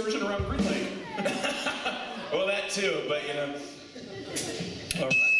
excursion around Green Lake. well, that too, but you know. All right.